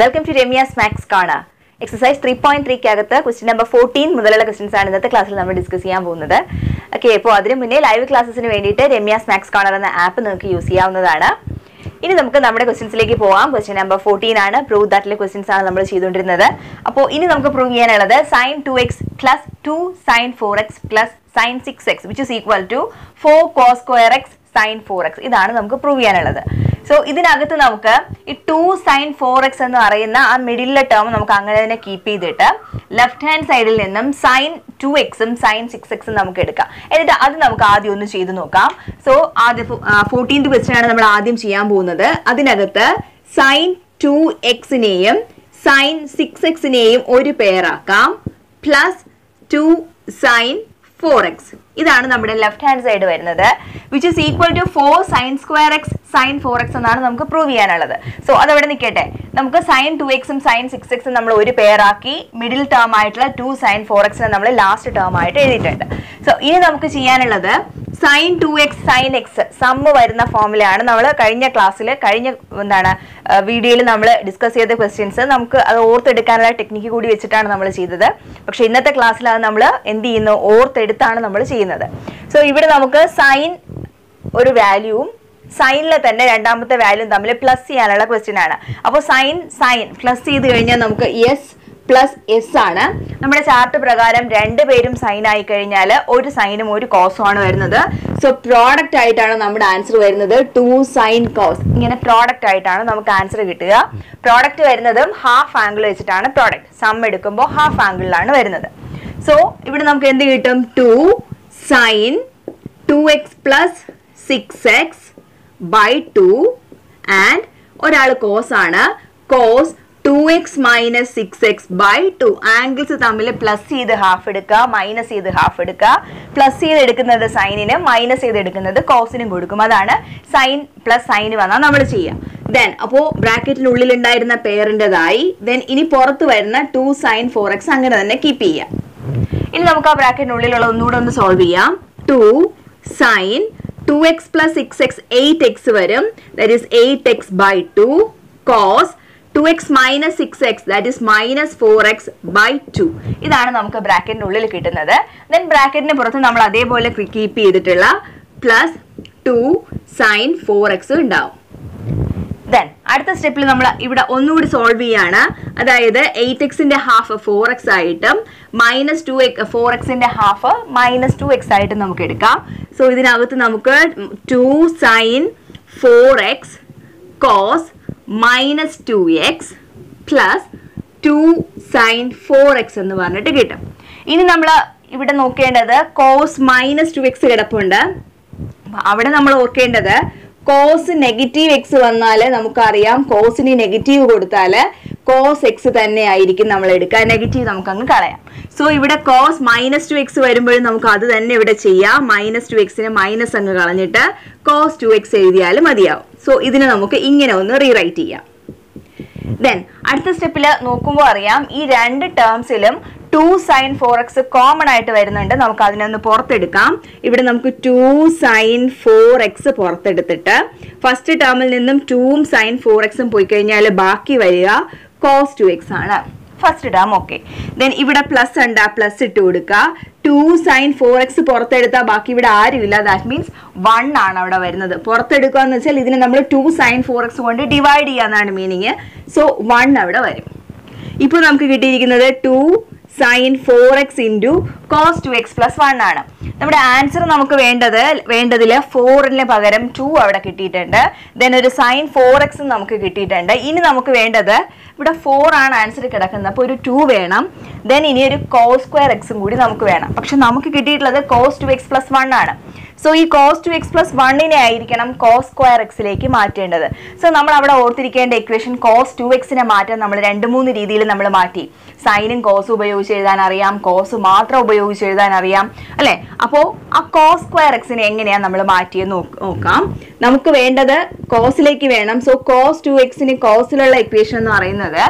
Welcome to Ramya's maths കാണാ exercise three point ത്രീക്ക് അകത്ത് ക്വസ്റ്റ്യൻ നമ്പർ ഫോർട്ടീൻ മുതലുള്ള ക്വസ്റ്റ്യൻസ് ആണ് ഇന്നത്തെ ക്ലാസ്സിൽ നമ്മൾ ഡിസ്കസ് ചെയ്യാൻ പോകുന്നത്. ഓക്കെ അപ്പോൾ അതിന് മുന്നേ ലൈവ് ക്ലാസ്സിന് വേണ്ടിയിട്ട് രമ്യാസ് മാക്സ് കാണർ എന്ന ആപ്പ് നിങ്ങൾക്ക് യൂസ് ചെയ്യാവുന്നതാണ്. ഇനി നമുക്ക് നമ്മുടെ ക്വസ്റ്റ്യൻസിലേക്ക് പോകാം ക്വസ്റ്റ്യൻ നമ്പർ ഫോർട്ടീൻ ആണ് പ്രൂവ് ദാറ്റിലെ ക്വസ്റ്റ്യൻസ് ആണ് നമ്മൾ ചെയ്തുകൊണ്ടിരുന്നത്. അപ്പോൾ ഇനി നമുക്ക് പ്രൂവ് ചെയ്യാനുള്ളത് sine two x plus two sine four x plus sine six x which is equal to four cos square x sine four x ഇതാണ് നമുക്ക് പ്രൂവ് ചെയ്യാനുള്ളത്. സോ ഇതിനകത്ത് നമുക്ക് ഈ ടു സൈൻ ഫോർ എക്സ് എന്ന് പറയുന്ന ആ മിഡിലെ ടേം നമുക്ക് അങ്ങനെ തന്നെ കീപ്പ് ചെയ്തിട്ട് ലെഫ്റ്റ് ഹാൻഡ് സൈഡിൽ നിന്നും സൈൻ ടു എക്സും സൈൻ സിക്സ് എക്സും നമുക്ക് എടുക്കാം. എന്നിട്ട് അത് നമുക്ക് ആദ്യം ഒന്ന് ചെയ്ത് നോക്കാം. സോ ആദ്യം ഫോർട്ടീൻത് ക്വസ്റ്റ്യൻ ആണ് നമ്മൾ ആദ്യം ചെയ്യാൻ പോകുന്നത്. അതിനകത്ത് സൈൻ ടു എക്സിനെയും സൈൻ സിക്സ് എക്സിനെയും ഒരു പെയറാക്കാം plus two sine four X ഇതാണ് നമ്മുടെ ലെഫ്റ്റ് ഹാൻഡ് സൈഡ് വരുന്നത് which is equal to four sine square X sine four X എന്നാണ് നമുക്ക് പ്രൂവ് ചെയ്യാനുള്ളത്. സോ അതവിടെ നിൽക്കട്ടെ. നമുക്ക് സൈൻ ടു എക്സും സൈൻ സിക്സ് എക്സും നമ്മൾ ഒരു പെയറാക്കി മിഡിൽ ടേം ആയിട്ടുള്ള ടു സൈൻ ഫോർ എക്സിനെ നമ്മൾ ലാസ്റ്റ് ടേം ആയിട്ട് എഴുതിയിട്ടുണ്ട്. സോ ഇനി നമുക്ക് ചെയ്യാനുള്ളത് sine two x sine X sum വരുന്ന ഫോമിലാണ് നമ്മൾ കഴിഞ്ഞ ക്ലാസ്സിൽ കഴിഞ്ഞ എന്താണ് വീഡിയോയിൽ നമ്മൾ ഡിസ്കസ് ചെയ്ത ക്വസ്റ്റ്യൻസ് നമുക്ക് അത് ഓർത്തെടുക്കാനുള്ള ടെക്നിക്ക് കൂടി വെച്ചിട്ടാണ് നമ്മൾ ചെയ്തത്. പക്ഷെ ഇന്നത്തെ ക്ലാസ്സിൽ അത് നമ്മൾ എന്ത് ചെയ്യുന്നു? ഓർത്തെടുത്താണ് നമ്മൾ ചെയ്യുന്നത്. സോ ഇവിടെ നമുക്ക് സൈൻ ഒരു വാല്യൂവും സൈനിലെ തന്നെ രണ്ടാമത്തെ വാല്യൂ തമ്മിൽ പ്ലസ് ചെയ്യാനുള്ള ക്വസ്റ്റ്യൻ ആണ്. അപ്പോൾ സൈൻ സൈൻ പ്ലസ് ചെയ്ത് കഴിഞ്ഞാൽ നമുക്ക് എസ് പ്ലസ് എസ് ആണ്. നമ്മുടെ ചാർട്ട് പ്രകാരം രണ്ടുപേരും സൈൻ ആയി കഴിഞ്ഞാൽ ഒരു സൈനും ഒരു കോസും ആണ് വരുന്നത്. സോ പ്രോഡക്റ്റ് ആയിട്ടാണ് നമ്മുടെ ആൻസർ വരുന്നത്. ടു സൈൻ കോസ് ഇങ്ങനെ പ്രോഡക്റ്റ് ആയിട്ടാണ് നമുക്ക് ആൻസർ കിട്ടുക. പ്രോഡക്റ്റ് വരുന്നതും ഹാഫ് ആംഗിൾ വെച്ചിട്ടാണ് പ്രോഡക്റ്റ് സം എടുക്കുമ്പോൾ ഹാഫ് ആംഗിളിലാണ് വരുന്നത്. സോ ഇവിടെ നമുക്ക് എന്ത് കിട്ടും? Two sine two x plus six x by two and ഒരാൾ കോസ് ആണ്. Cos two x minus six x by two angles തമ്മിൽ പ്ലസ് ചെയ്ത് ഹാഫ് എടുക്കുക മൈനസ് ചെയ്ത് ഹാഫ് എടുക്കുക. പ്ലസ് ചെയ്ത് എടുക്കുന്നത് സൈനിന് മൈനസ് ചെയ്ത് എടുക്കുന്നത് കോസിനും കൊടുക്കും. അതാണ് സൈൻ പ്ലസ് സൈന് വന്നാൽ നമ്മൾ ചെയ്യാം. ദെൻ അപ്പോൾ ബ്രാക്കറ്റിനുള്ളിൽ ഉണ്ടായിരുന്ന പേരിന്റെതായി ദെൻ ഇനി പുറത്ത് വരുന്ന ടു സൈൻ ഫോർ എക്സ് അങ്ങനെ തന്നെ കീപ്പ് ചെയ്യാം. ഇനി നമുക്ക് ആ ബ്രാക്കറ്റിനുള്ളിലുള്ള ഒന്നുകൂടെ ഒന്ന് സോൾവ് ചെയ്യാം. Two sine two x plus six x eight x വരും. That is eight x by two cos two x minus six x that is minus four x by two ഇതാണ് നമുക്ക് ബ്രാക്കറ്റിന്റെ ഉള്ളിൽ കിട്ടുന്നത്. ദെൻ ബ്രാക്കറ്റിന് പുറത്ത് നമ്മൾ അതേപോലെ കീപ്പ് ചെയ്തിട്ടുള്ള plus two sine four x ഉണ്ടാവും. ദെൻ അടുത്ത സ്റ്റെപ്പിൽ നമ്മൾ ഇവിടെ ഒന്നുകൂടി സോൾവ് ചെയ്യാണ്. അതായത് എയ്റ്റ് എക്സിന്റെ ഹാഫ് ഫോർ എക്സ് ആയിട്ടും മൈനസ് ടു എക്സ് ഫോർ എക്സിന്റെ ഹാഫ് മൈനസ് ടു എക്സ് ആയിട്ടും നമുക്ക് എടുക്കാം. സോ ഇതിനകത്ത് നമുക്ക് two sine four x cos minus two x plus two sine four x എന്ന് പറഞ്ഞിട്ട് കിട്ടും. ഇനി നമ്മൾ ഇവിടെ നോക്കേണ്ടത് കോസ് മൈനസ് ടു എക്സ് കിടപ്പുണ്ട്. അവിടെ നമ്മൾ ഓർക്കേണ്ടത് കോസ് നെഗറ്റീവ് എക്സ് വന്നാൽ നമുക്കറിയാം കോസിന് നെഗറ്റീവ് കൊടുത്താൽ കോസ് എക്സ് തന്നെ ആയിരിക്കും നമ്മൾ എടുക്കുക. നെഗറ്റീവ് നമുക്ക് അങ്ങ് കളയാം. സോ ഇവിടെ കോസ് മൈനസ് ടു എക്സ് വരുമ്പോഴും നമുക്ക് അത് തന്നെ ഇവിടെ ചെയ്യാം. മൈനസ് ടു എക്സിന് മൈനസ് അങ്ങ് കളഞ്ഞിട്ട് കോസ് ടു എക്സ് എഴുതിയാൽ മതിയാവും. സോ ഇതിനെ നമുക്ക് ഇങ്ങനെ ഒന്ന് റീറൈറ്റ് ചെയ്യാം. ദെൻ അടുത്ത സ്റ്റെപ്പിൽ നോക്കുമ്പോൾ അറിയാം ഈ രണ്ട് ടേംസിലും two sine four x common ആയിട്ട് വരുന്നുണ്ട്. നമുക്ക് അതിനൊന്ന് പുറത്തെടുക്കാം. ഇവിടെ നമുക്ക് ടു സൈൻ ഫോർ എക്സ് പുറത്തെടുത്തിട്ട് ഫസ്റ്റ് ടേമിൽ നിന്നും ടൂവും സൈൻ ഫോർ എക്സും പോയി കഴിഞ്ഞാൽ ബാക്കി വരിക കോസ് ടു എക്സ് ആണ്. ഫസ്റ്റ് ടേം ഓക്കെ ദെൻ ഇവിടെ പ്ലസ് ഉണ്ട് ആ പ്ലസ് ഇട്ട് കൊടുക്കുക. ടു സൈൻ ഫോർ എക്സ് പുറത്തെടുത്താൽ ബാക്കി ഇവിടെ ആരുമില്ല. ദാറ്റ് മീൻസ് വൺ ആണ് അവിടെ വരുന്നത്. പുറത്തെടുക്കുക എന്ന് വെച്ചാൽ ഇതിനെ നമ്മൾ ടു സൈൻ ഫോർ എക്സ് കൊണ്ട് ഡിവൈഡ് ചെയ്യാന്നാണ് മീനിങ് സോ വൺ അവിടെ വരും. ഇപ്പോൾ നമുക്ക് കിട്ടിയിരിക്കുന്നത് two sine four x into cos two x plus one ആണ്. നമ്മുടെ ആൻസർ നമുക്ക് വേണ്ടത് വേണ്ടതിൽ ഫോറിന് പകരം ടു അവിടെ കിട്ടിയിട്ടുണ്ട്. ദെൻ ഒരു സൈൻ ഫോർ എക്സ് നമുക്ക് കിട്ടിയിട്ടുണ്ട്. ഇനി നമുക്ക് വേണ്ടത് ഇവിടെ ഫോർ ആണ് ആൻസർ കിടക്കുന്നത്. അപ്പോൾ ഒരു ടു വേണം. ദെൻ ഇനി ഒരു കോസ് സ്ക്വയർ എക്സും കൂടി നമുക്ക് വേണം. പക്ഷെ നമുക്ക് കിട്ടിയിട്ടുള്ളത് cos two x plus one ആണ്. സോ ഈ കോസ് ടു എക്സ് പ്ലസ് വണ്ണിനെ ആയിരിക്കണം കോസ് സ്ക്വയർ എക്സിലേക്ക് മാറ്റേണ്ടത്. സോ നമ്മൾ അവിടെ ഓർത്തിരിക്കേണ്ട ഇക്വേഷൻ കോസ് ടു എക്സിനെ മാറ്റാൻ നമ്മൾ രണ്ട് മൂന്ന് രീതിയിൽ നമ്മൾ മാറ്റി. സൈനും കോസ് ഉപയോഗിച്ച് എഴുതാൻ അറിയാം. കോസ് മാത്രം ഉപയോഗിച്ച് എഴുതാൻ അറിയാം. അല്ലെ? അപ്പോ ആ കോസ് സ്ക്വയർ എക്സിനെ എങ്ങനെയാണ് നമ്മൾ മാറ്റിയെന്ന് നോക്കാം നമുക്ക് വേണ്ടത് കോസിലേക്ക് വേണം. സോ കോസ് ടു എക്സിന് കോസിലുള്ള ഇക്വേഷൻ എന്ന് പറയുന്നത്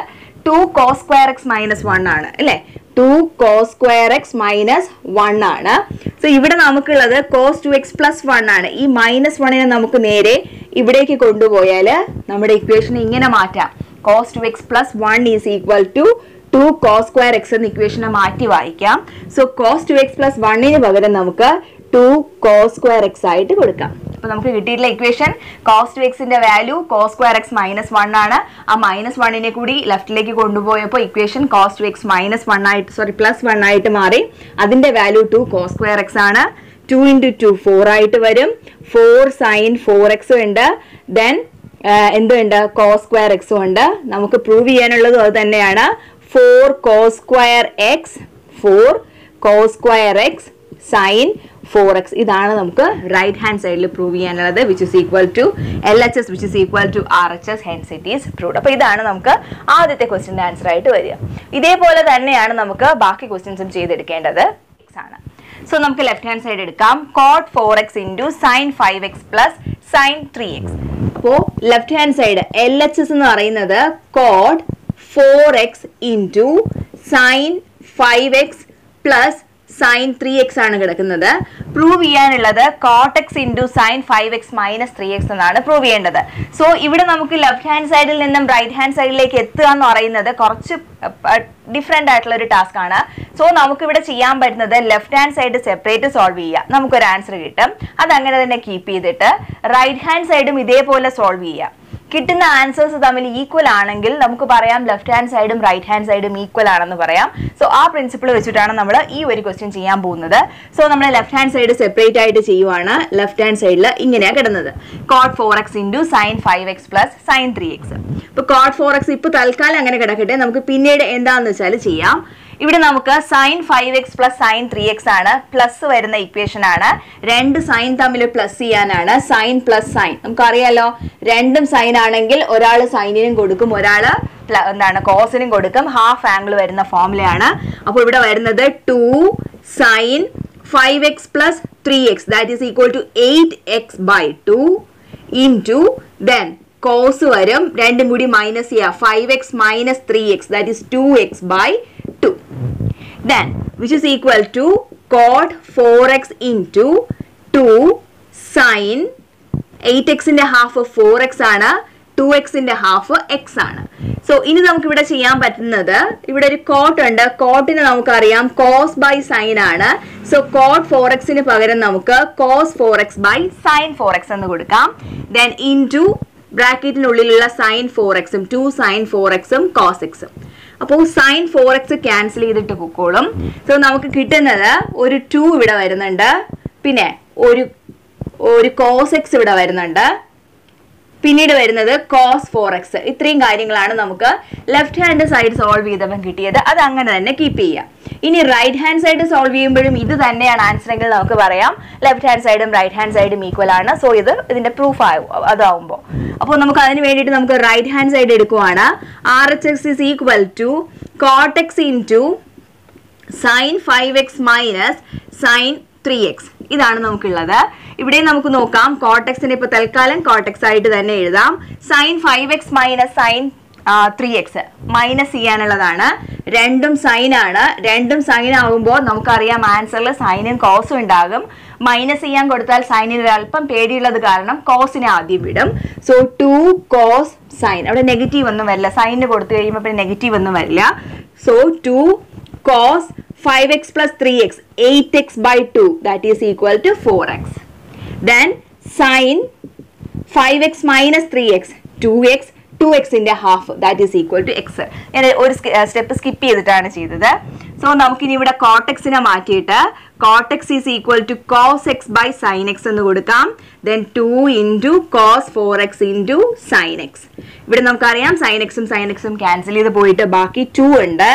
two cos square x minus one ആണ്. അല്ലേ? Two cos square x minus one ആണ്. സോ ഇവിടെ നമുക്കുള്ളത് cos two x plus one ആണ്. ഈ മൈനസ് വണ്ണിനെ നമുക്ക് നേരെ ഇവിടേക്ക് കൊണ്ടുപോയാൽ നമ്മുടെ ഇക്വേഷൻ ഇങ്ങനെ മാറ്റാം. Cos two x plus one is equal to two cos square x എന്ന ഇക്വേഷനെ മാറ്റി വായിക്കാം. So cos two x plus വണ്ണിന് പകരം നമുക്ക് ടു കോസ് സ്ക്വയർ എക്സ് ആയിട്ട് കൊടുക്കാം. അപ്പൊ നമുക്ക് കിട്ടിയിട്ടുള്ള equation cos two value cos square x minus one ആണ്. ആ മൈനസ് വണ്ണിനെ കൂടി ലെഫ്റ്റിലേക്ക് കൊണ്ടുപോയപ്പോൾ equation cos two x minus one ആയിട്ട് സോറി പ്ലസ് വൺ ആയിട്ട് മാറി. അതിന്റെ value two cos square x ആണ്. ടു ഇന്റു ടു ഫോർ ആയിട്ട് വരും. ഫോർ സൈൻ ഫോർ എക്സ് ഉണ്ട്. ദെൻ എന്തുണ്ട്? കോസ് സ്ക്വയർ എക്സും ഉണ്ട്. നമുക്ക് പ്രൂവ് ചെയ്യാനുള്ളതും അത് തന്നെയാണ്. Four cos square x four cos square x sine four x ഇതാണ് നമുക്ക് റൈറ്റ് ഹാൻഡ് സൈഡിൽ പ്രൂവ് ചെയ്യാനുള്ളത് which is equal to L H S which is equal to R H S hence it is proved അപ്പോൾ ഇതാണ് നമുക്ക് ആദ്യത്തെ ക്വസ്റ്റിന്റെ answer ആയിട്ട് വരിക. ഇതേപോലെ തന്നെയാണ് നമുക്ക് ബാക്കി ക്വസ്റ്റ്യൻസും ചെയ്തെടുക്കേണ്ടത്. ആണ്. സോ നമുക്ക് ലെഫ്റ്റ് ഹാൻഡ് സൈഡ് എടുക്കാം. Cot four x into sine five x plus sine three x അപ്പോൾ left hand side L H S എന്ന് പറയുന്നത് cot four x into sine five x plus sine three x ആണ് കിടക്കുന്നത്. Prove ചെയ്യാനുള്ളത് cot x into sine five x minus three x എന്നാണ് prove ചെയ്യേണ്ടത്. So ഇവിടെ നമുക്ക് ലെഫ്റ്റ് ഹാൻഡ് സൈഡിൽ നിന്നും റൈറ്റ് ഹാൻഡ് സൈഡിലേക്ക് എത്തുക എന്ന് പറയുന്നത് കുറച്ച് ഡിഫറെന്റ് ആയിട്ടുള്ള ഒരു ടാസ്ക് ആണ്. സോ നമുക്കിവിടെ ചെയ്യാൻ പറ്റുന്നത് left hand side separate solve ചെയ്യുക. നമുക്കൊരു ആൻസർ കിട്ടും. അത് അങ്ങനെ തന്നെ കീപ്പ് ചെയ്തിട്ട് റൈറ്റ് ഹാൻഡ് സൈഡും ഇതേപോലെ സോൾവ് ചെയ്യുക. കിട്ടുന്ന ആൻസേഴ്സ് തമ്മിൽ ഈക്വൽ ആണെങ്കിൽ നമുക്ക് പറയാം ലെഫ്റ്റ് ഹാൻഡ് സൈഡും റൈറ്റ് ഹാൻഡ് സൈഡും ഈക്വൽ ആണെന്ന് പറയാം. സോ ആ പ്രിൻസിപ്പിൾ വെച്ചിട്ടാണ് നമ്മൾ ഈ ഒരു ക്വസ്റ്റ്യൻ ചെയ്യാൻ പോകുന്നത്. സോ നമ്മൾ ലെഫ്റ്റ് ഹാൻഡ് സൈഡ് സെപ്പറേറ്റ് ആയിട്ട് ചെയ്യുവാണ്. ലെഫ്റ്റ് ഹാൻഡ് സൈഡിൽ ഇങ്ങനെയാണ് കിടന്നത്. Cot four x into sine five x plus sine three x ഇപ്പൊ കോട്ട് ഫോർ എക്സ് ഇപ്പൊ തൽക്കാലം അങ്ങനെ കിടക്കട്ടെ. നമുക്ക് പിന്നീട് എന്താണെന്ന് വെച്ചാൽ ചെയ്യാം. ഇവിടെ നമുക്ക് sine five x plus sine three x ആണ് പ്ലസ് വരുന്ന ഇക്വേഷൻ ആണ്. രണ്ട് സൈൻ തമ്മിൽ പ്ലസ് ചെയ്യാനാണ് സൈൻ പ്ലസ് സൈൻ നമുക്കറിയാലോ രണ്ടും സൈൻ ആണെങ്കിൽ ഒരാൾ സൈനിനും കൊടുക്കും ഒരാൾ എന്താണ് കോസിനും കൊടുക്കും. ഹാഫ് ആംഗിൾ വരുന്ന ഫോമിലാണ് അപ്പോൾ ഇവിടെ വരുന്നത് two sine five x plus three x that is equal to eight x by two in two then cos വരും. രണ്ടും കൂടി മൈനസ് ചെയ്യുക five x minus three x that is two x by two then which is equal to cot 4x into 2 sin 8x ന്റെ half 4x ആണ് 2x ന്റെ half x ആണ്. So ഇനി നമുക്ക് ഇവിടെ ചെയ്യാൻ പറ്റുന്നത് ഇവിടെ ഒരു കോട്ട് ഉണ്ട്. കോട്ടിന് നമുക്കറിയാം കോസ് ബൈ സൈൻ ആണ്. സോ കോട്ട് ഫോർ എക്സിന് പകരം നമുക്ക് cos four x by sine four x എന്ന് കൊടുക്കാം. ദെൻ ഇൻ ടു ബ്രാക്കറ്റിനുള്ളിലുള്ള സൈൻ ഫോർ എക്സും ടു സൈൻ ഫോർ എക്സും കോസ് എക്സും അപ്പോൾ സൈൻ ഫോർ എക്സ് ക്യാൻസൽ ചെയ്തിട്ട് പൊക്കോളും. സോ നമുക്ക് കിട്ടുന്നത് ഒരു ടു ഇവിടെ വരുന്നുണ്ട്. പിന്നെ ഒരു ഒരു കോസ് എക്സ് ഇവിടെ വരുന്നുണ്ട്. പിന്നീട് വരുന്നത് കോസ് ഫോർ എക്സ് ഇത്രയും കാര്യങ്ങളാണ് നമുക്ക് ലെഫ്റ്റ് ഹാൻഡ് സൈഡ് സോൾവ് ചെയ്തപ്പോൾ കിട്ടിയത്. അത് അങ്ങനെ തന്നെ കീപ്പ് ചെയ്യാം. ഇനി റൈറ്റ് ഹാൻഡ് സൈഡ് സോൾവ് ചെയ്യുമ്പോഴും ഇത് തന്നെയാണ് ആൻസർ എങ്കിൽ നമുക്ക് പറയാം. ലെഫ്റ്റ് ഹാൻഡ് സൈഡും റൈറ്റ് ഹാൻഡ് സൈഡും ഈക്വൽ ആണ്. സോ ഇത് ഇതിന്റെ പ്രൂഫ് ആവും അതാവുമ്പോൾ അപ്പോൾ നമുക്ക് അതിന് വേണ്ടിയിട്ട് നമുക്ക് right hand side എടുക്കുവാണ്. R H x is equal to cot x in two sine five x minus sine three x ഇതാണ് നമുക്കുള്ളത്. ഇവിടെ നമുക്ക് നോക്കാം. കോട്ടക്സിന് ഇപ്പൊ തൽക്കാലം കോട്ടക്സ് ആയിട്ട് തന്നെ എഴുതാം. Sine five x minus sine three x minus ചെയ്യാനുള്ളതാണ് രണ്ടും സൈൻ ആണ്. രണ്ടും സൈൻ ആകുമ്പോൾ നമുക്കറിയാം ആൻസറിൽ സൈനും കോസും ഉണ്ടാകും. മൈനസ് ചെയ്യാൻ കൊടുത്താൽ സൈനിന് ഒരല്പം പേടിയുള്ളത് കാരണം കോസിനെ ആദ്യം വിടും. സോ ടു കോസ് സൈൻ അവിടെ നെഗറ്റീവ് ഒന്നും വരില്ല. സൈനിന് കൊടുത്തു കഴിയുമ്പോൾ പിന്നെ നെഗറ്റീവ് ഒന്നും വരില്ല. So two cos 5x plus 3x 8x by 2 that is equal to 4x then sin 5x minus 3x 2x 2x ന്റെ half that is equal to x ഞാൻ ഒരു സ്റ്റെപ്പ് സ്കിപ്പ് ചെയ്തിട്ടാണ് ചെയ്തത്. സോ നമുക്കിനി ഇവിടെ കോട്ടെക്സിനെ മാറ്റിയിട്ട് cot x is equal to cos x by sine x എന്ന് കൊടുക്കാം. Then two into cos four x into sine x ഇവിടെ നമുക്കറിയാം സൈൻ എക്സും സൈൻ എക്സും ക്യാൻസൽ ചെയ്ത് പോയിട്ട് ബാക്കി ടു ഉണ്ട്.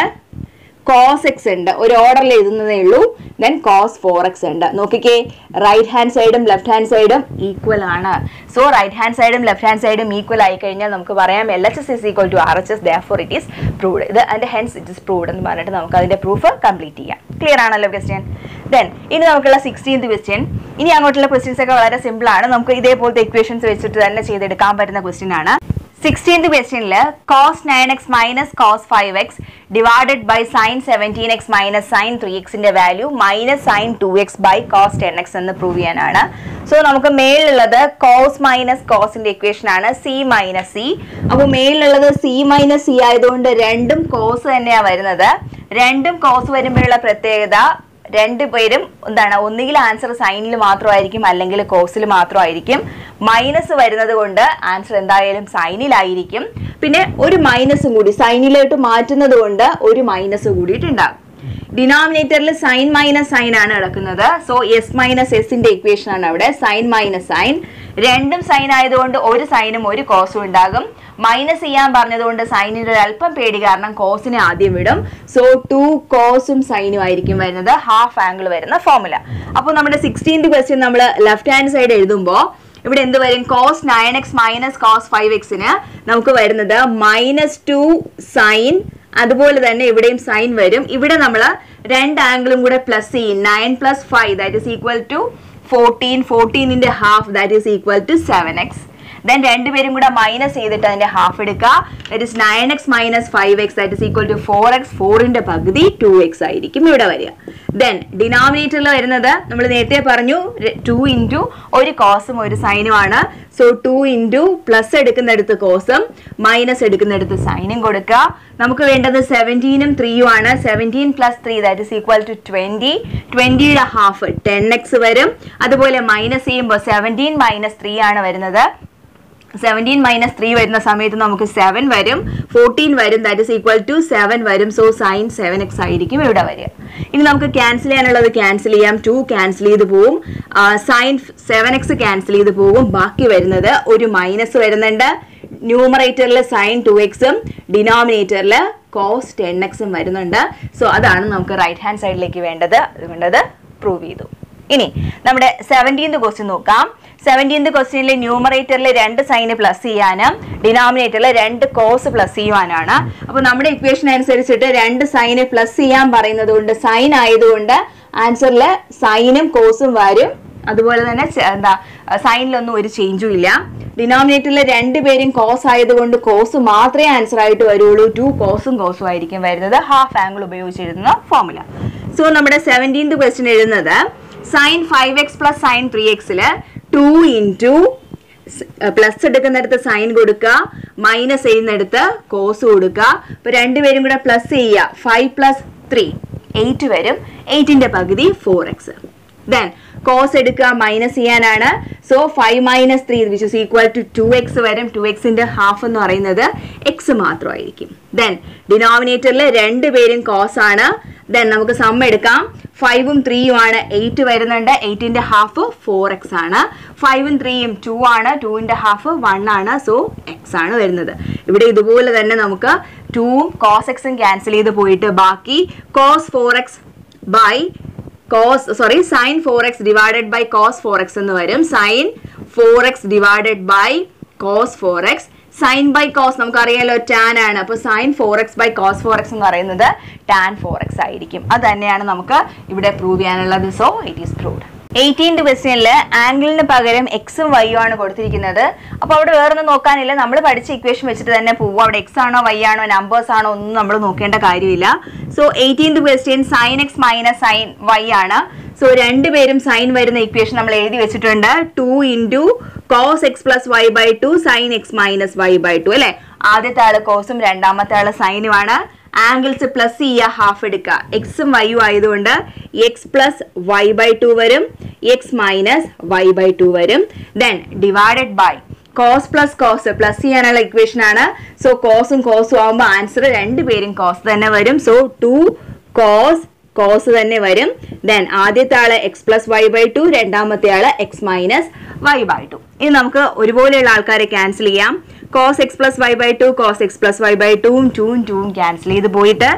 കോസ് എക്സ് ഉണ്ട്. ഒരു ഓർഡറിൽ എഴുതുന്നതേ ഉള്ളൂ. ദെൻ കോസ് ഫോർ എക്സ് ഉണ്ട്. നോക്കിക്കേ. റൈറ്റ് ഹാൻഡ് സൈഡും ലെഫ്റ്റ് ഹാൻഡ് സൈഡും ഈക്വൽ ആണ്. സോ റൈറ്റ് ഹാൻഡ് സൈഡും ലെഫ്റ്റ് ഹാൻഡ് സൈഡും ഈക്വൽ ആയി കഴിഞ്ഞാൽ നമുക്ക് പറയാം L H S is equal to R H S ദോർ it is proved ഇത് അതിന്റെ ഹെൻസ് ഇറ്റ് ഇസ് പ്രൂവ്ഡ് എന്ന് പറഞ്ഞിട്ട് നമുക്ക് അതിന്റെ പ്രൂഫ് കംപ്ലീറ്റ് ചെയ്യാം. ക്ലിയർ ആണല്ലോ ക്വസ്റ്റ്യൻ ദെൻ ഇനി നമുക്കുള്ള സിക്സ്റ്റീൻത് ക്വസ്റ്റ്യൻ ഇനി അങ്ങോട്ടുള്ള ക്വസ്റ്റ്യൻസ് ഒക്കെ വളരെ സിമ്പിൾ ആണ്. നമുക്ക് ഇതേപോലത്തെ ഇക്വേഷൻസ് വെച്ചിട്ട് തന്നെ ചെയ്തെടുക്കാൻ പറ്റുന്ന ക്വസ്റ്റ്യൻ ആണ്. സിക്സ്റ്റീൻത് ക്വസ്റ്റ്യനിൽ cos nine x minus cos five x divided by sine seventeen x minus sine three എക്സിന്റെ value minus sine two x by cos ten x എന്ന് പ്രൂവ് ചെയ്യാനാണ്. സോ നമുക്ക് മേളിലുള്ളത് കോസ് മൈനസ് കോസിന്റെ ഇക്വേഷൻ ആണ് C minus C അപ്പോൾ മേളിലുള്ളത് C minus C ആയതുകൊണ്ട് രണ്ടും കോസ് തന്നെയാണ് വരുന്നത്. രണ്ടും കോസ് വരുമ്പോഴുള്ള പ്രത്യേകത രണ്ടുപേരും എന്താണ് ഒന്നുകിൽ ആൻസർ സൈനിൽ മാത്രമായിരിക്കും അല്ലെങ്കിൽ കോസിൽ മാത്രമായിരിക്കും. മൈനസ് വരുന്നത് കൊണ്ട് ആൻസർ എന്തായാലും സൈനിലായിരിക്കും പിന്നെ ഒരു മൈനസ് കൂടി സൈനിലോട്ട് മാറ്റുന്നത് കൊണ്ട് ഒരു മൈനസ് കൂടിയിട്ടുണ്ടാകും. ഡിനോമിനേറ്ററിൽ സൈൻ മൈനസ് സൈൻ ആണ് കിടക്കുന്നത്. സോ എസ് മൈനസ് എസിന്റെ ഇക്വേഷൻ ആണ് അവിടെ. സൈൻ മൈനസ് സൈൻ രണ്ടും സൈൻ ആയതുകൊണ്ട് ഒരു സൈനും ഒരു കോസും ഉണ്ടാകും. മൈനസ് ചെയ്യാൻ പറഞ്ഞതുകൊണ്ട് സൈനിന് ഒരു അല്പം പേടി കാരണം കോസിനെ ആദ്യം വിടും. സോ ടു കോസും സൈനും ആയിരിക്കും വരുന്നത്. ഹാഫ് ആംഗിൾ വരുന്ന ഫോർമുല അപ്പോൾ നമ്മുടെ സിക്സ്റ്റീൻത് ക്വസ്റ്റ്യൻ നമ്മൾ ലെഫ്റ്റ് ഹാൻഡ് സൈഡ് എഴുതുമ്പോൾ ഇവിടെ എന്ത് വരും? Cos nine x minus cos five എക്സിന് നമുക്ക് വരുന്നത് മൈനസ് ടു സൈൻ അതുപോലെ തന്നെ ഇവിടെയും സൈൻ വരും. ഇവിടെ നമ്മൾ രണ്ട് ആംഗിളും കൂടെ പ്ലസ് ചെയ്യും. Nine plus five that is equal to fourteen ഫോർട്ടീനിന്റെ half that is equal to seven x then രണ്ടുപേരും കൂടെ മൈനസ് ചെയ്തിട്ട് അതിന്റെ ഹാഫ് എടുക്കുക that is nine x minus five x that is equal to four x ഫോറിന്റെ പകുതി to X ആയിരിക്കും ഇവിടെ വരിക. ദെൻ ഡിനോമിനേറ്ററിൽ വരുന്നത് നമ്മൾ നേരത്തെ പറഞ്ഞു ടു ഇന്റു ഒരു കോസും ഒരു സൈനുമാണ് സോ ടു ഇന്റു പ്ലസ് എടുക്കുന്നിടത്ത് കോസും മൈനസ് എടുക്കുന്നിടത്ത് സൈനും കൊടുക്കുക നമുക്ക് വേണ്ടത് സെവന്റീനും ത്രീയും ആണ്. Seventeen plus three that is equal to twenty ട്വന്റിയുടെ half ten x വരും. അതുപോലെ മൈനസ് ചെയ്യുമ്പോൾ സെവന്റീൻ മൈനസ് ത്രീ ആണ് വരുന്നത്. സെവന്റീൻ മൈനസ് ത്രീ വരുന്ന സമയത്ത് നമുക്ക് സെവൻ വരും. ഫോർട്ടീൻ വരും that is equal to seven വരും. സോ സൈൻ സെവൻ എക്സ് ആയിരിക്കും ഇവിടെ വരിക. ഇനി നമുക്ക് ക്യാൻസൽ ചെയ്യാനുള്ളത് ക്യാൻസൽ ചെയ്യാം. ടു ക്യാൻസൽ ചെയ്ത് പോവും. സൈൻ സെവൻ എക്സ് ക്യാൻസൽ ചെയ്ത് പോവും ബാക്കി വരുന്നത് ഒരു മൈനസ് വരുന്നുണ്ട്. ന്യൂമറേറ്ററിൽ സൈൻ ടു എക്സും ഡിനോമിനേറ്ററിൽ കോസ് ടെൻ എക്സും വരുന്നുണ്ട്. സോ അതാണ് നമുക്ക് റൈറ്റ് ഹാൻഡ് സൈഡിലേക്ക് വേണ്ടത്. അതുകൊണ്ടത് പ്രൂവ് ചെയ്തു. ഇനി നമ്മുടെ സെവന്റീൻത് ക്വസ്റ്റ്യൻ നോക്കാം. സെവന്റീൻത് ക്വസ്റ്റ്യനിൽ ന്യൂമറേറ്ററിൽ രണ്ട് സൈന് പ്ലസ് ചെയ്യാനും ഡിനോമിനേറ്ററിൽ രണ്ട് കോസ് പ്ലസ് ചെയ്യുവാനാണ്. അപ്പോൾ നമ്മുടെ ഇക്വേഷൻ അനുസരിച്ചിട്ട് രണ്ട് സൈന് പ്ലസ് ചെയ്യാൻ പറയുന്നത് കൊണ്ട് സൈൻ ആയതുകൊണ്ട് ആൻസറിൽ സൈനും കോസും വരും. അതുപോലെ തന്നെ എന്താ സൈനിലൊന്നും ഒരു ചേഞ്ചും ഇല്ല. ഡിനോമിനേറ്ററിൽ രണ്ടുപേരും കോസ് ആയതുകൊണ്ട് കോസ് മാത്രമേ ആൻസർ ആയിട്ട് വരുള്ളൂ. ടു കോസും കോസും ആയിരിക്കും വരുന്നത്. ഹാഫ് ആംഗിൾ ഉപയോഗിച്ചിരുന്ന ഫോർമുല സോ നമ്മുടെ സെവന്റീൻത് ക്വസ്റ്റ്യൻ എഴുതുന്നത് sine five x plus sine three എക്സിൽ ടു ഇന്റു പ്ലസ് എടുക്കുന്നിടത്ത് സൈൻ കൊടുക്കുക മൈനസ് ചെയ്യുന്നിടത്ത് കോസ് കൊടുക്കുക. അപ്പൊ രണ്ടുപേരും കൂടെ പ്ലസ് ചെയ്യുക. ഫൈവ് പ്ലസ് ത്രീ എയ്റ്റ് വരും. എയ്റ്റിന്റെ പകുതി ഫോർ എക്സ് ദെൻ കോസ് എടുക്കുക മൈനസ് ചെയ്യാനാണ്. So five minus three which is equal to two x വരും. ടു എക്സിന്റെ ഹാഫ് എന്ന് പറയുന്നത് എക്സ് മാത്രമായിരിക്കും. ദെൻ ഡിനോമിനേറ്ററിൽ രണ്ടുപേരും കോസ് ആണ്. ദെൻ നമുക്ക് സം എടുക്കാം. ഫൈവും ത്രീയും ആണ് എയ്റ്റ് വരുന്നുണ്ട്. എയ്റ്റിന്റെ ഹാഫ് ഫോർ എക്സ് ആണ്. ഫൈവും ത്രീയും ടു ആണ്. ടുവിന്റെ ഹാഫ് വൺ ആണ്. സോ എക്സ് ആണ് വരുന്നത്. ഇവിടെ ഇതുപോലെ തന്നെ നമുക്ക് ടൂവും കോസ് എക്സും ക്യാൻസൽ ചെയ്ത് പോയിട്ട് ബാക്കി cos four x by cos sorry sine four x divided by cos four x എന്ന് വരും. Sine four x divided by cos four x sine by cos നമുക്കറിയാലോ ടാൻ ആണ്. അപ്പോൾ sine four x by cos four x എന്ന് പറയുന്നത് tan four X ആയിരിക്കും. അത് തന്നെയാണ് നമുക്ക് ഇവിടെ പ്രൂവ് ചെയ്യാനുള്ളത്. So it is proved eighteenth ക്വസ്റ്റ്യനിൽ ആംഗിളിന് പകരം എക്സും വൈയും ആണ് കൊടുത്തിരിക്കുന്നത്. അപ്പോൾ അവിടെ വേറൊന്നും നോക്കാനില്ല. നമ്മൾ പഠിച്ച ഇക്വേഷൻ വെച്ചിട്ട് തന്നെ പോവും. അവിടെ എക്സ് ആണോ വൈ ആണോ നമ്പേഴ്സ് ആണോ ഒന്നും നമ്മൾ നോക്കേണ്ട കാര്യമില്ല. So eighteenth question sine x minus sine y ആണ്. സോ രണ്ടുപേരും സൈൻ വരുന്ന ഇക്വേഷൻ നമ്മൾ എഴുതി വെച്ചിട്ടുണ്ട്. Two into cos x plus y by two sine x minus y by two അല്ലെ? ആദ്യത്തെ ആൾ കോസും രണ്ടാമത്തെ ആൾ സൈനുമാണ് ആംഗിൾസ് പ്ലസ് ചെയ്യുക ഹാഫ് എടുക്കുക. എക്സും വൈയും ആയതുകൊണ്ട് x plus y by two വരും. X minus y by two വരും. Then divided by cos plus cos plus ചെയ്യാനുള്ള ഇക്വേഷൻ ആണ്. സോ കോസും കോസും ആകുമ്പോൾ ആൻസർ രണ്ടുപേരും കോസ് തന്നെ വരും. സോ ടു കോസ് കോസ് തന്നെ വരും. ദെൻ ആദ്യത്തെ ആൾ x plus y by two രണ്ടാമത്തെ ആൾ x minus y by two ഇനി നമുക്ക് ഒരുപോലെയുള്ള ആൾക്കാരെ ക്യാൻസൽ ചെയ്യാം. Cos x plus y by two cos x plus y by ടൂവും ടൂവും ടൂവും ക്യാൻസൽ ചെയ്ത് പോയിട്ട്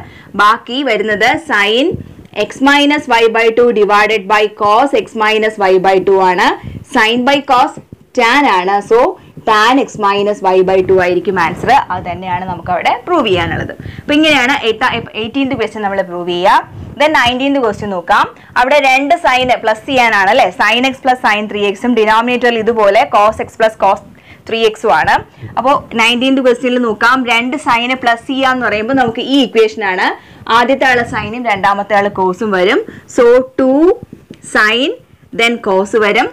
ബാക്കി വരുന്നത് sine x minus y by two divided by cos x minus y by two ആണ്. സൈൻ ബൈ കോസ് ടാൻ ആണ്. So tan x minus y by two ആയിരിക്കും ആൻസർ അത് തന്നെയാണ് നമുക്ക് അവിടെ പ്രൂവ് ചെയ്യാനുള്ളത്. അപ്പൊ ഇങ്ങനെയാണ് എയ്റ്റീൻത് ക്വസ്റ്റ്യൻ നമ്മൾ പ്രൂവ് ചെയ്യുക ദെൻ നയന്റീൻത് ക്വസ്റ്റ്യൻ നോക്കാം. അവിടെ രണ്ട് സൈൻ പ്ലസ് ചെയ്യാനാണ് അല്ലെ? Sine x plus sine three എക്സും ഡിനോമിനേറ്ററിൽ ഇതുപോലെ cos x plus cos three എക്സും ആണ്. അപ്പോൾ നയന്റീൻത് ക്വസ്റ്റ്യനിൽ നോക്കാം. രണ്ട് സൈന് പ്ലസ് ചെയ്യാന്ന് പറയുമ്പോൾ നമുക്ക് ഈ ഇക്വേഷനാണ് ആദ്യത്തെ ആളെ സൈനും രണ്ടാമത്തെ ആൾ കോസും വരും. So two sine then cos വരും.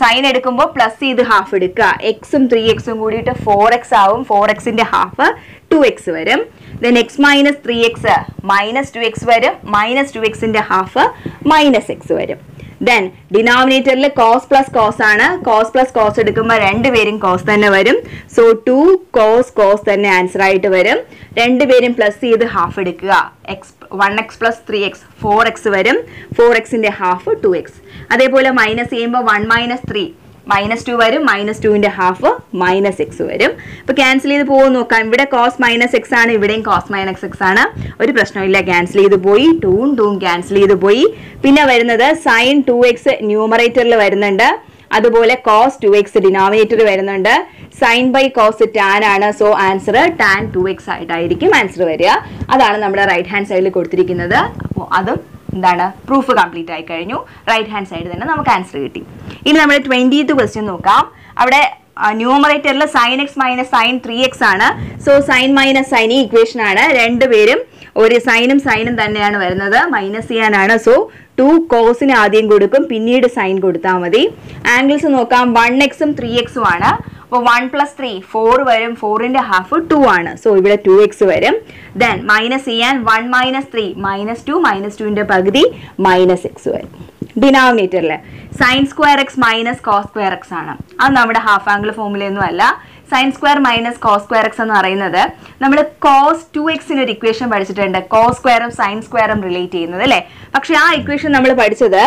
സൈൻ എടുക്കുമ്പോൾ പ്ലസ് ചെയ്ത് ഹാഫ് എടുക്കുക. എക്സും ത്രീ എക്സും കൂടിയിട്ട് ഫോർ എക്സ് ആവും. ഫോർ എക്സിന്റെ ഹാഫ് ടു എക്സ് വരും. Then x minus three x minus two x വരും. മൈനസ് ടു എക്സിന്റെ ഹാഫ് മൈനസ് എക്സ് വരും. ദെൻ ഡിനോമിനേറ്ററിൽ കോസ് പ്ലസ് കോസ് ആണ്. കോസ് പ്ലസ് കോസ് എടുക്കുമ്പോൾ രണ്ടുപേരും കോസ് തന്നെ വരും. സോ ടു കോസ് കോസ് തന്നെ ആൻസർ ആയിട്ട് വരും. രണ്ടുപേരും പ്ലസ് ചെയ്ത് ഹാഫ് എടുക്കുക. X one x plus three x four x വരും. ഫോർ എക്സിന്റെ ഹാഫ് ടു എക്സ് അതേപോലെ മൈനസ് ചെയ്യുമ്പോൾ one minus three minus two വരും മൈനസ് ടുവിന്റെ ഹാഫ് മൈനസ് എക്സ് വരും. ഇപ്പൊ ക്യാൻസൽ ചെയ്ത് പോകും നോക്കാം. ഇവിടെ കോസ് മൈനസ് എക്സ് ആണ് ഇവിടെയും കോസ് മൈനസ് എക്സ് ആണ്. ഒരു പ്രശ്നമില്ല ക്യാൻസൽ ചെയ്ത് പോയി. ടൂവും ടൂവും ക്യാൻസൽ ചെയ്ത് പോയി. പിന്നെ വരുന്നത് സൈൻ ടു എക്സ് ന്യൂമറേറ്ററിൽ വരുന്നുണ്ട്. അതുപോലെ കോസ് ടു എക്സ് ഡിനോമിനേറ്റർ വരുന്നുണ്ട്. സൈൻ ബൈ കോസ് ടാൻ ആണ്. So answer tan two x ആയിട്ടായിരിക്കും ആൻസർ വരിക. അതാണ് നമ്മുടെ റൈറ്റ് ഹാൻഡ് സൈഡിൽ കൊടുത്തിരിക്കുന്നത്. അപ്പോൾ അതും എന്താണ്? പ്രൂഫ് കംപ്ലീറ്റ് ആയി കഴിഞ്ഞു. റൈറ്റ് ഹാൻഡ് സൈഡ് തന്നെ നമുക്ക് ആൻസർ കിട്ടി. ഇനി നമ്മൾ ട്വന്റിയത്ത് ക്വസ്റ്റ്യൻ നോക്കാം. അവിടെ ന്യൂമറേറ്ററിൽ sine x minus sine three x ആണ്. സോ സൈൻ മൈനസ് സൈൻ ഈ ഇക്വേഷൻ ആണ് രണ്ടുപേരും ഒരു സൈനും സൈനും തന്നെയാണ് വരുന്നത്. മൈനസ് ചെയ്യാനാണ് സോ ടു കോസിന് ആദ്യം കൊടുക്കും. പിന്നീട് സൈൻ കൊടുത്താൽ മതി. ആംഗിൾസ് നോക്കാം. വൺ എക്സും ത്രീ എക്സും ആണ്. അപ്പോൾ വൺ പ്ലസ് ത്രീ ഫോർ വരും ഫോറിന്റെ ഹാഫ് ടു ആണ്. സോ ഇവിടെ ടു എക്സ് വരും. ദെൻ മൈനസ് ചെയ്യാൻ one minus three minus two minus ടുവിന്റെ പകുതി മൈനസ് എക്സ് വരും. ഡിനോമിനേറ്ററിൽ sine square x minus cos square x ആണ്. അത് നമ്മുടെ ഹാഫ് ആംഗിൾ ഫോമിലൊന്നും അല്ല. Sine square minus cos square x എന്ന് പറയുന്നത് നമ്മൾ കോസ് ടു എക്സിന് ഒരു ഇക്വേഷൻ പഠിച്ചിട്ടുണ്ട്. കോസ് സ്ക്വയറും സൈൻ സ്ക്വയറും റിലേറ്റ് ചെയ്യുന്നത് അല്ലേ? പക്ഷെ ആ ഇക്വേഷൻ നമ്മൾ പഠിച്ചത്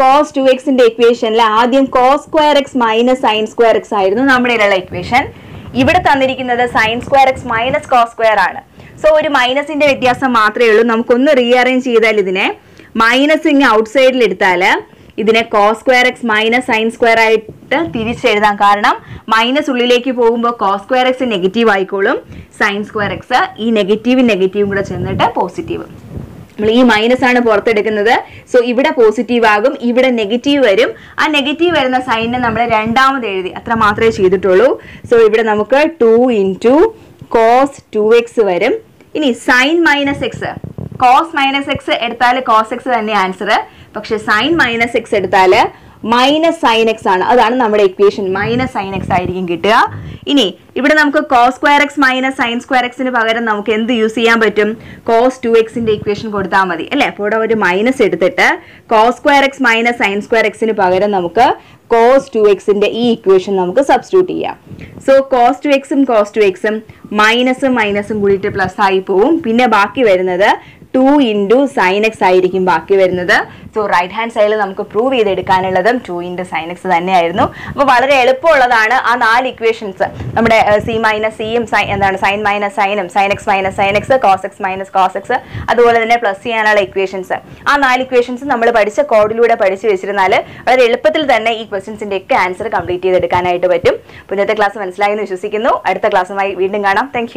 കോസ് ടു എക്സിന്റെ ഇക്വേഷനിൽ ആദ്യം cos square x minus sine square x ആയിരുന്നു നമ്മുടെ ഇടയിലുള്ള ഇക്വേഷൻ ഇവിടെ തന്നിരിക്കുന്നത് sine square x minus cos square ആണ്. സോ ഒരു മൈനസിന്റെ വ്യത്യാസം മാത്രമേ ഉള്ളൂ. നമുക്കൊന്ന് റീഅറേഞ്ച് ചെയ്താൽ ഇതിനെ മൈനസ് ഇങ്ങ് ഔട്ട് സൈഡിൽ എടുത്താൽ ഇതിനെ cos square x minus sine square ആയിട്ട് തിരിച്ചെഴുതാം. കാരണം മൈനസ് ഉള്ളിലേക്ക് പോകുമ്പോൾ കോസ് സ്ക്വയർ എക്സ് നെഗറ്റീവ് ആയിക്കോളും. സൈൻ സ്ക്വയർ എക്സ് ഈ നെഗറ്റീവ് നെഗറ്റീവും കൂടെ ചെന്നിട്ട് പോസിറ്റീവ് നമ്മൾ ഈ മൈനസ് ആണ് പുറത്തെടുക്കുന്നത്. സോ ഇവിടെ പോസിറ്റീവ് ആകും ഇവിടെ നെഗറ്റീവ് വരും. ആ നെഗറ്റീവ് വരുന്ന സൈനിനെ നമ്മൾ രണ്ടാമത് എഴുതി. അത്ര മാത്രമേ ചെയ്തിട്ടുള്ളൂ. സോ ഇവിടെ നമുക്ക് two into cos two x വരും. ഇനി sine minus x cos minus x എടുത്താൽ കോസ് എക്സ് തന്നെ ആൻസർ പക്ഷെ സൈൻ മൈനസ് എക്സ് എടുത്താൽ മൈനസ് സൈൻ എക്സ് ആണ്. അതാണ് നമ്മുടെ ഇക്വേഷൻ മൈനസ് സൈൻ എക്സ് ആയിരിക്കും കിട്ടുക. ഇനി ഇവിടെ നമുക്ക് cos square x minus sine square എക്സിന് പകരം നമുക്ക് എന്ത് യൂസ് ചെയ്യാൻ പറ്റും? കോസ് ടു എക്സിന്റെ ഇക്വേഷൻ കൊടുത്താൽ മതി. അല്ലേ? അപ്പോൾ ഇവിടെ ഒരു മൈനസ് എടുത്തിട്ട് cos square x minus sine square എക്സിന് പകരം നമുക്ക് കോസ് ടു എക്സിന്റെ ഈ ഇക്വേഷൻ നമുക്ക് സബ്സ്റ്റിറ്റ്യൂട്ട് ചെയ്യാം. സോ കോസ് ടു എക്സും കോസ് ടു എക്സും മൈനസും മൈനസും കൂടിയിട്ട് പ്ലസ് ആയി പോവും. പിന്നെ ബാക്കി വരുന്നത് ടു ഇന്റു സൈൻ എക്സ് ആയിരിക്കും ബാക്കി വരുന്നത്. സോ റൈറ്റ് ഹാൻഡ് സൈഡിൽ നമുക്ക് പ്രൂവ് ചെയ്തെടുക്കാനുള്ളതും ടു ഇന്റു സൈൻ എക്സ് തന്നെയായിരുന്നു. അപ്പോൾ വളരെ എളുപ്പമുള്ളതാണ് ആ നാല് ഇക്വേഷൻസ് നമ്മുടെ സി മൈനസ് സിയും സൈൻ എന്താണ് sine minus സൈനും sine x minus sine x cos x minus cos x അതുപോലെ തന്നെ പ്ലസ് ചെയ്യാനുള്ള ഇക്വേഷൻസ് ആ നാല് ഇക്വേഷൻസ് നമ്മൾ പഠിച്ച കോഡിലൂടെ പഠിച്ചു വെച്ചിരുന്നാൽ വളരെ എളുപ്പത്തിൽ തന്നെ ഈ ക്വസ്റ്റ്യൻസിന്റെ ഒക്കെ ആൻസർ കംപ്ലീറ്റ് ചെയ്തെടുക്കാനായിട്ട് പറ്റും. അപ്പോൾ ഇന്നത്തെ ക്ലാസ് മനസ്സിലായെന്ന് വിശ്വസിക്കുന്നു. അടുത്ത ക്ലാസ്സുമായി വീണ്ടും കാണാം. താങ്ക്